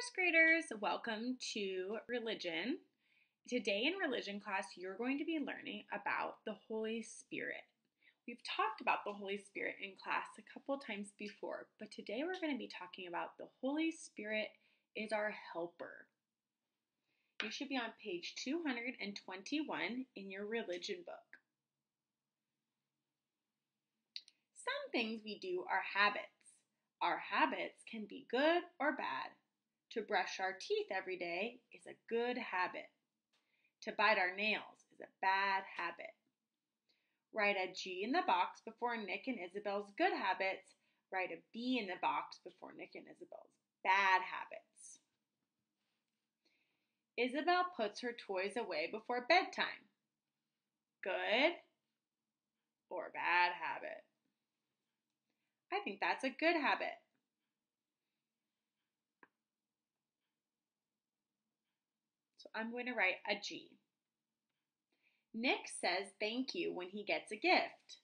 first graders, welcome to religion. Today in religion class, you're going to be learning about the Holy Spirit. We've talked about the Holy Spirit in class a couple times before, but today we're going to be talking about the Holy Spirit is our helper. You should be on page 221 in your religion book. Some things we do are habits. Our habits can be good or bad. To brush our teeth every day is a good habit. To bite our nails is a bad habit. Write a G in the box before Nick and Isabel's good habits. Write a B in the box before Nick and Isabel's bad habits. Isabel puts her toys away before bedtime. Good or bad habit? I think that's a good habit. I'm going to write a G. Nick says thank you when he gets a gift.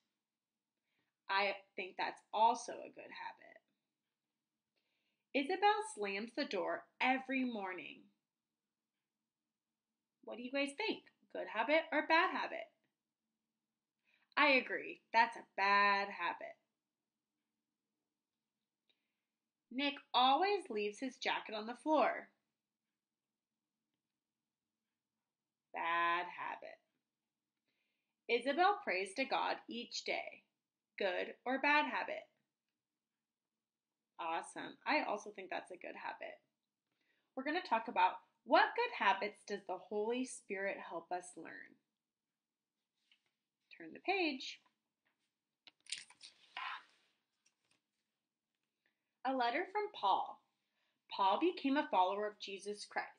I think that's also a good habit. Isabel slams the door every morning. What do you guys think? Good habit or bad habit? I agree. That's a bad habit. Nick always leaves his jacket on the floor. Bad habit. Isabel prays to God each day. Good or bad habit? Awesome. I also think that's a good habit. We're going to talk about what good habits does the Holy Spirit help us learn? Turn the page. A letter from Paul. Paul became a follower of Jesus Christ.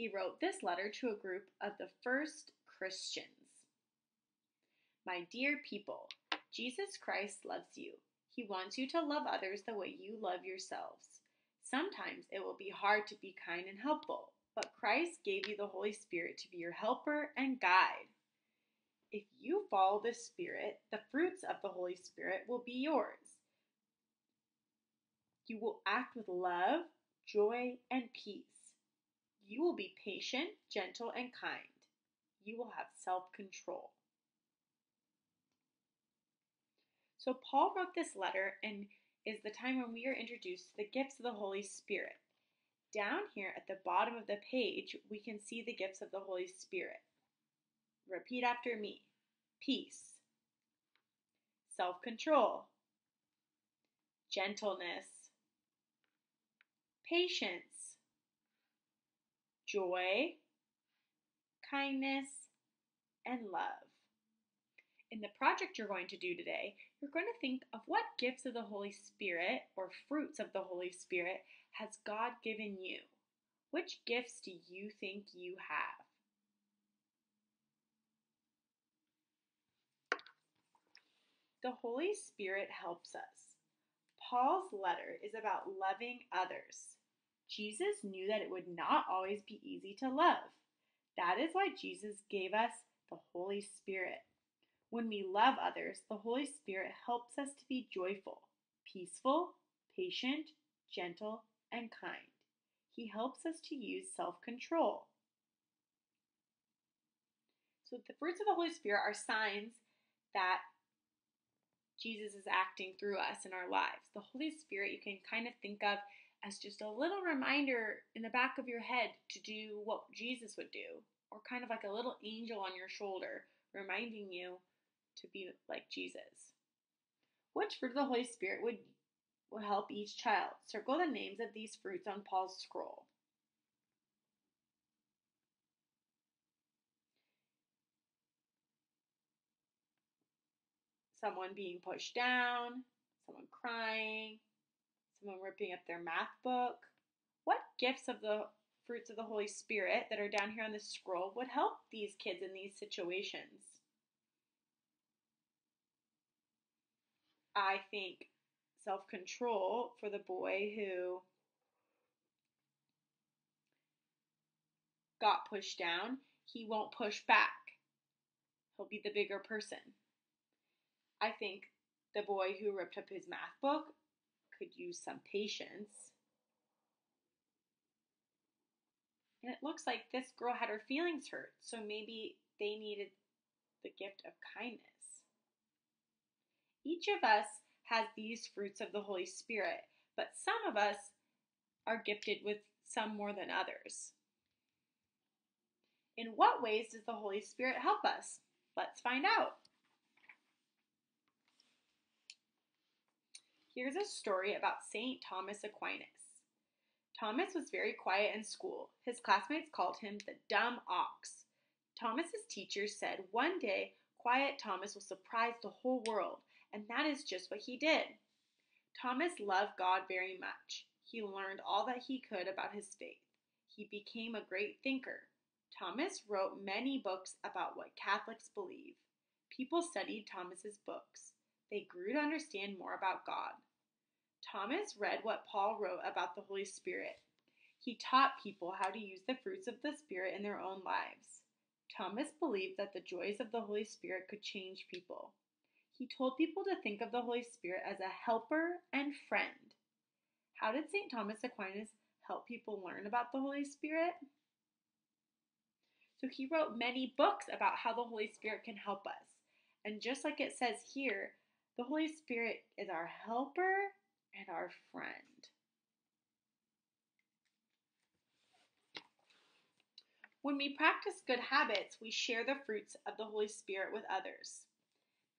He wrote this letter to a group of the first Christians. My dear people, Jesus Christ loves you. He wants you to love others the way you love yourselves. Sometimes it will be hard to be kind and helpful, but Christ gave you the Holy Spirit to be your helper and guide. If you follow the Spirit, the fruits of the Holy Spirit will be yours. You will act with love, joy, and peace. You will be patient, gentle, and kind. You will have self control. So, Paul wrote this letter and is the time when we are introduced to the gifts of the Holy Spirit. Down here at the bottom of the page, we can see the gifts of the Holy Spirit. Repeat after me peace, self control, gentleness, patience, joy, kindness, and love. In the project you're going to do today, you're going to think of what gifts of the Holy Spirit or fruits of the Holy Spirit has God given you? Which gifts do you think you have? The Holy Spirit helps us. Paul's letter is about loving others. Jesus knew that it would not always be easy to love. That is why Jesus gave us the Holy Spirit. When we love others, the Holy Spirit helps us to be joyful, peaceful, patient, gentle, and kind. He helps us to use self control. So, the fruits of the Holy Spirit are signs that Jesus is acting through us in our lives. The Holy Spirit, you can kind of think of as just a little reminder in the back of your head to do what Jesus would do, or kind of like a little angel on your shoulder reminding you to be like Jesus. Which fruit of the Holy Spirit would, would help each child? Circle the names of these fruits on Paul's scroll. someone being pushed down, someone crying, someone ripping up their math book. What gifts of the fruits of the Holy Spirit that are down here on the scroll would help these kids in these situations? I think self control for the boy who got pushed down, he won't push back. He'll be the bigger person. I think the boy who ripped up his math book could use some patience. And it looks like this girl had her feelings hurt, so maybe they needed the gift of kindness. Each of us has these fruits of the Holy Spirit, but some of us are gifted with some more than others. In what ways does the Holy Spirit help us? Let's find out. Here's a story about St. Thomas Aquinas. Thomas was very quiet in school. His classmates called him the dumb ox. Thomas's teachers said one day quiet Thomas will surprise the whole world, and that is just what he did. Thomas loved God very much. He learned all that he could about his faith. He became a great thinker. Thomas wrote many books about what Catholics believe. People studied Thomas's books. They grew to understand more about God. Thomas read what Paul wrote about the Holy Spirit. He taught people how to use the fruits of the Spirit in their own lives. Thomas believed that the joys of the Holy Spirit could change people. He told people to think of the Holy Spirit as a helper and friend. How did St. Thomas Aquinas help people learn about the Holy Spirit? So he wrote many books about how the Holy Spirit can help us. And just like it says here, the Holy Spirit is our helper and our friend. When we practice good habits, we share the fruits of the Holy Spirit with others.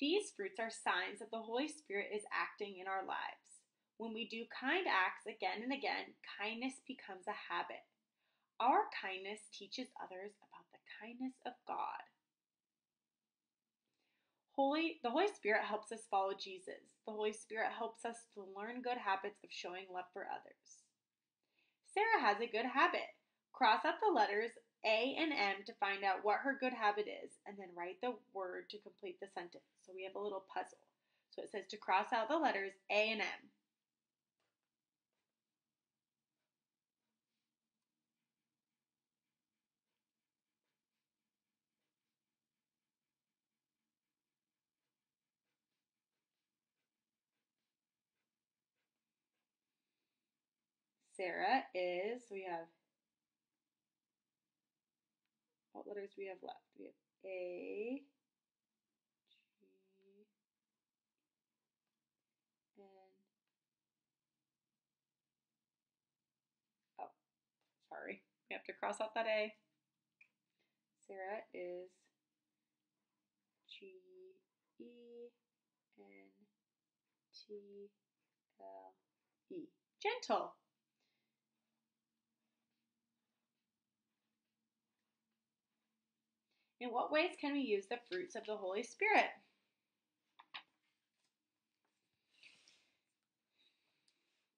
These fruits are signs that the Holy Spirit is acting in our lives. When we do kind acts again and again, kindness becomes a habit. Our kindness teaches others about the kindness of God. Holy, the Holy Spirit helps us follow Jesus. The Holy Spirit helps us to learn good habits of showing love for others. Sarah has a good habit. Cross out the letters A and M to find out what her good habit is, and then write the word to complete the sentence. So we have a little puzzle. So it says to cross out the letters A and M. Sarah is, we have, what letters we have left? We have A, G, N, oh, sorry, we have to cross out that A. Sarah is G, E, N, T, L, E. Gentle. In what ways can we use the fruits of the Holy Spirit?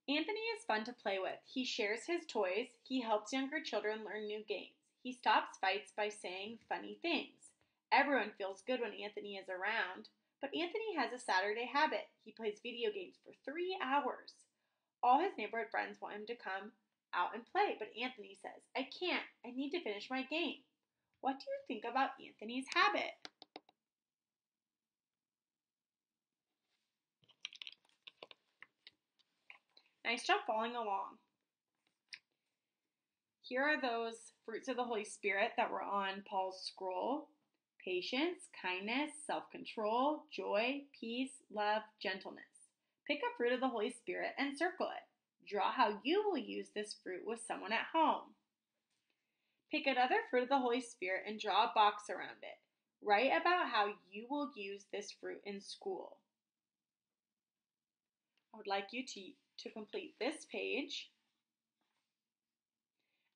Anthony is fun to play with. He shares his toys. He helps younger children learn new games. He stops fights by saying funny things. Everyone feels good when Anthony is around. But Anthony has a Saturday habit. He plays video games for three hours. All his neighborhood friends want him to come out and play, but Anthony says, I can't. I need to finish my game. What do you think about Anthony's habit? Nice job following along. Here are those fruits of the Holy Spirit that were on Paul's scroll patience, kindness, self control, joy, peace, love, gentleness. Pick a fruit of the Holy Spirit and circle it. Draw how you will use this fruit with someone at home. Pick another fruit of the Holy Spirit and draw a box around it. Write about how you will use this fruit in school. I would like you to, to complete this page.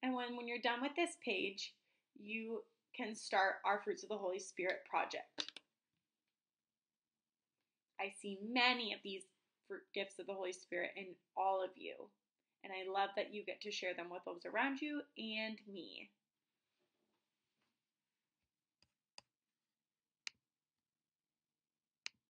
And when, when you're done with this page, you can start our Fruits of the Holy Spirit project. I see many of these fruit gifts of the Holy Spirit in all of you. And I love that you get to share them with those around you and me.